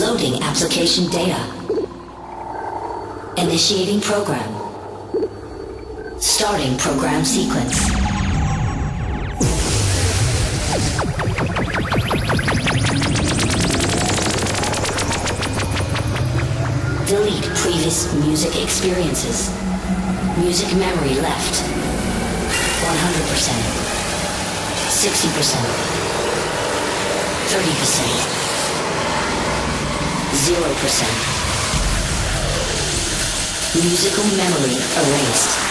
Loading application data. Initiating program. Starting program sequence. Delete previous music experiences. Music memory left. 100%. 60%. 30%. 0%. Musical memory erased.